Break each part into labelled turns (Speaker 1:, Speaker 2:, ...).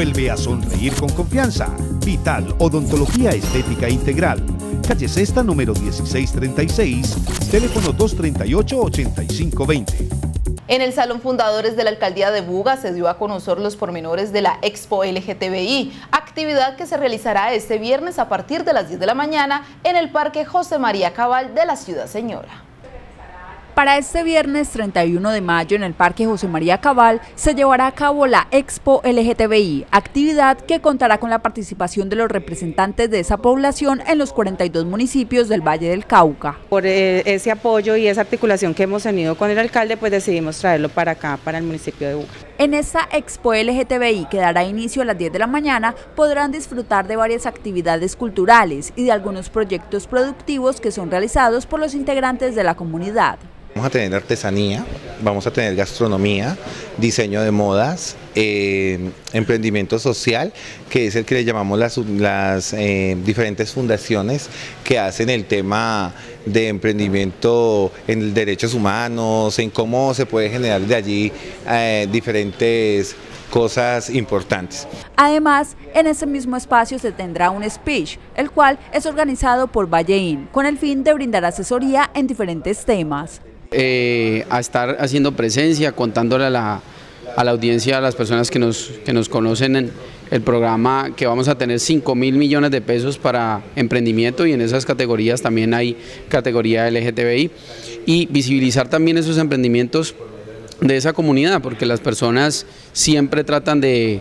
Speaker 1: Vuelve a sonreír con confianza. Vital Odontología Estética Integral. Calle Sexta número 1636, teléfono 238-8520.
Speaker 2: En el Salón Fundadores de la Alcaldía de Buga se dio a conocer los pormenores de la Expo LGTBI, actividad que se realizará este viernes a partir de las 10 de la mañana en el Parque José María Cabal de la Ciudad Señora.
Speaker 3: Para este viernes 31 de mayo en el Parque José María Cabal se llevará a cabo la Expo LGTBI, actividad que contará con la participación de los representantes de esa población en los 42 municipios del Valle del Cauca.
Speaker 4: Por eh, ese apoyo y esa articulación que hemos tenido con el alcalde, pues decidimos traerlo para acá, para el municipio de Buga.
Speaker 3: En esta Expo LGTBI que dará inicio a las 10 de la mañana podrán disfrutar de varias actividades culturales y de algunos proyectos productivos que son realizados por los integrantes de la comunidad.
Speaker 5: Vamos a tener artesanía, vamos a tener gastronomía, diseño de modas, eh, emprendimiento social, que es el que le llamamos las, eh, diferentes fundaciones que hacen el tema de emprendimiento en derechos humanos, en cómo se puede generar de allí eh, diferentes cosas importantes.
Speaker 3: Además, en ese mismo espacio se tendrá un speech, el cual es organizado por Valleín, con el fin de brindar asesoría en diferentes temas.
Speaker 6: Eh, a estar haciendo presencia, contándole a la, audiencia, a las personas que nos, que nos conocen en el programa, que vamos a tener 5 mil millones de pesos para emprendimiento y en esas categorías también hay categoría LGTBI y visibilizar también esos emprendimientos de esa comunidad, porque las personas siempre tratan de,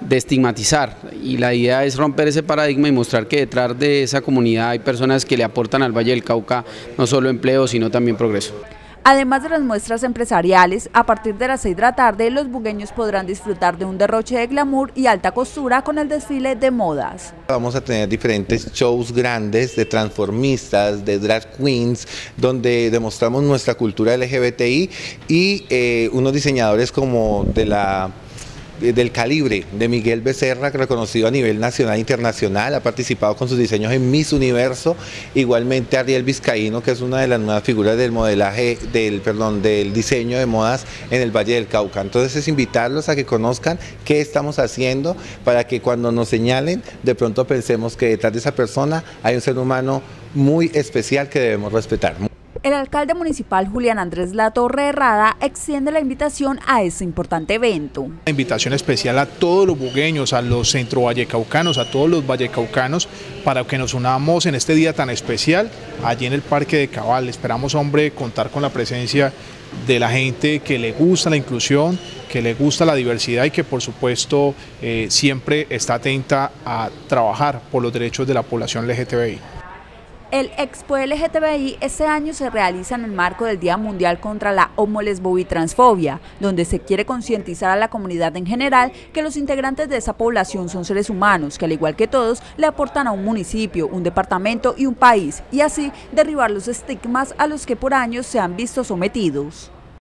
Speaker 6: de estigmatizar y la idea es romper ese paradigma y mostrar que detrás de esa comunidad hay personas que le aportan al Valle del Cauca no solo empleo, sino también progreso.
Speaker 3: Además de las muestras empresariales, a partir de las 6 de la tarde los bugueños podrán disfrutar de un derroche de glamour y alta costura con el desfile de modas.
Speaker 5: Vamos a tener diferentes shows grandes de transformistas, de drag queens, donde demostramos nuestra cultura LGBTI y eh, unos diseñadores como de la del calibre de Miguel Becerra, reconocido a nivel nacional e internacional, ha participado con sus diseños en Miss Universo, igualmente Ariel Vizcaíno, que es una de las nuevas figuras del modelaje, del, perdón, del diseño de modas en el Valle del Cauca. Entonces es invitarlos a que conozcan qué estamos haciendo para que cuando nos señalen, de pronto pensemos que detrás de esa persona hay un ser humano muy especial que debemos respetar.
Speaker 3: El alcalde municipal Julián Andrés Latorre Herrada extiende la invitación a este importante evento. Una
Speaker 7: invitación especial a todos los bugueños, a los centro vallecaucanos, a todos los vallecaucanos, para que nos unamos en este día tan especial allí en el Parque de Cabal. Esperamos, hombre, contar con la presencia de la gente que le gusta la inclusión, que le gusta la diversidad y que por supuesto eh, siempre está atenta a trabajar por los derechos de la población LGTBI.
Speaker 3: El Expo LGTBI este año se realiza en el marco del Día Mundial contra la Homolesbobitransfobia, donde se quiere concientizar a la comunidad en general que los integrantes de esa población son seres humanos que al igual que todos le aportan a un municipio, un departamento y un país, y así derribar los estigmas a los que por años se han visto sometidos.